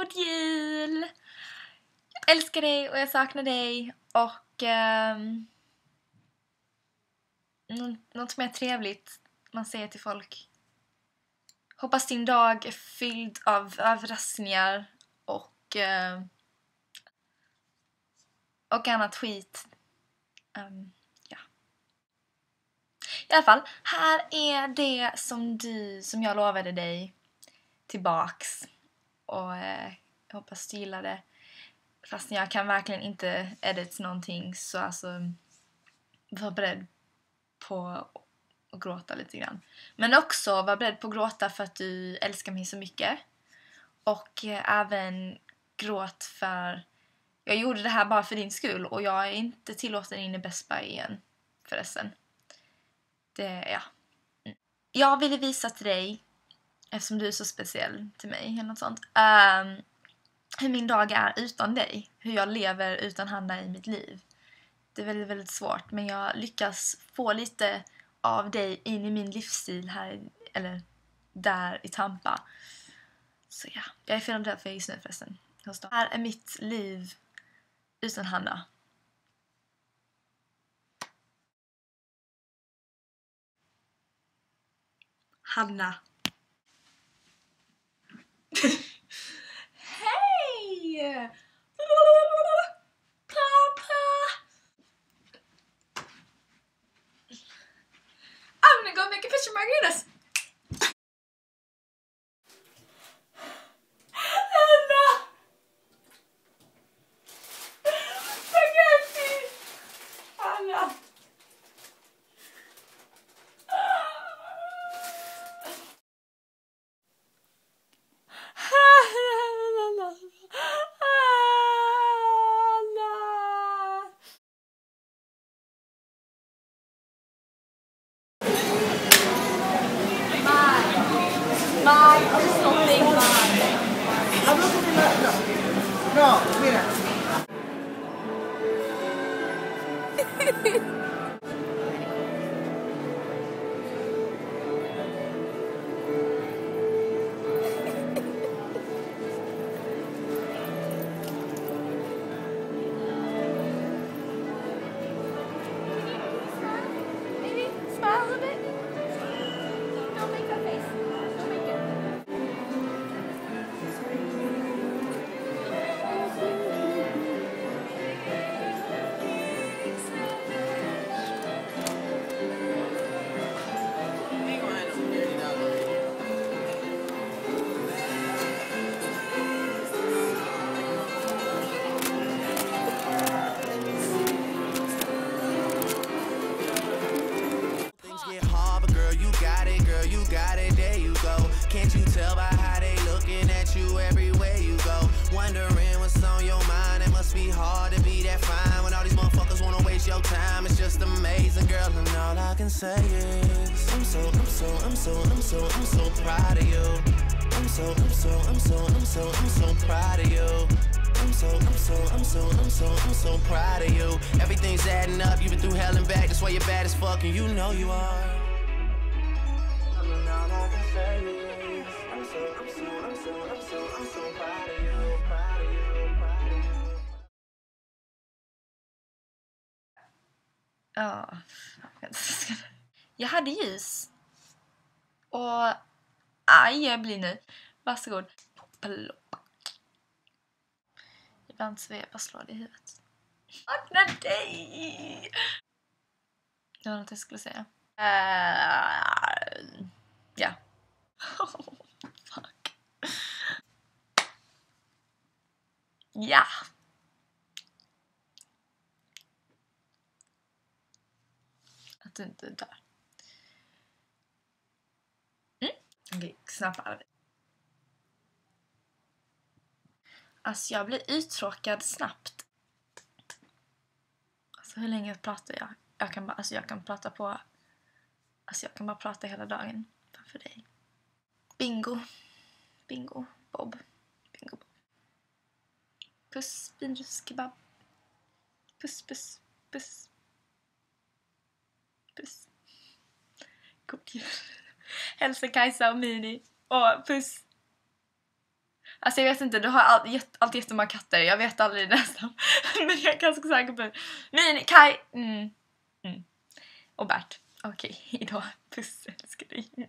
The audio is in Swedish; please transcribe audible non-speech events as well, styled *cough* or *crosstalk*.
God jul! Jag älskar dig och jag saknar dig och um, något mer trevligt man säger till folk. Hoppas din dag är fylld av överraskningar och uh, och annat skit. Um, ja. I alla fall, här är det som du, som jag lovade dig tillbaks. Och eh, jag hoppas du gillar det. Fast jag kan verkligen inte edit någonting så alltså var beredd på att gråta lite grann. Men också var beredd på att gråta för att du älskar mig så mycket. Och eh, även gråt för jag gjorde det här bara för din skull och jag är inte tillåten in i Best Buy igen förresten. Det, ja. Mm. Jag ville visa till dig, eftersom du är så speciell till mig eller något sånt, um, hur min dag är utan dig. Hur jag lever utan Hanna i mitt liv. Det är väldigt, väldigt svårt men jag lyckas få lite av dig in i min livsstil här, eller där i Tampa. Så ja, jag är Philadelphia just nu förresten. Här är mitt liv utan Hanna. Hanna. Go make a picture margaritas. 为啥不要 say is I'm so, I'm so, I'm so, I'm so, I'm so proud of you. I'm so, I'm so, I'm so, I'm so, I'm so proud of you. I'm so, I'm so, I'm so, I'm so, I'm so proud of you. Everything's adding up, you've been through hell and back, that's why you're bad as fuck, and you know you are. Ja, jag hade ljus. Och aj, jag blir nu. Varsågod. Ibland så vill jag bara slå dig i huvudet. Saknar dig! Det var något jag skulle säga. Uh, ja. Oh, *laughs* fuck. Ja. Att du inte dör. Mm. Okej, okay, snabbare. Alltså jag blir uttråkad snabbt. Alltså hur länge pratar jag? Jag kan bara, alltså jag kan prata på... Alltså jag kan bara prata hela dagen framför dig. Bingo. Bingo. Bob. Bingo Bob. Puss, kebab. Puss, puss, puss. Puss. God jul. Hälsa Kajsa och Mini. Och puss. Alltså jag vet inte, du har all, jätt, alltid jättemånga katter. Jag vet aldrig nästan. *laughs* Men jag är ganska säker på det. Mini, Kaj... Mm. Mm. Och Bert. Okej, *laughs* hejdå. Puss älskling.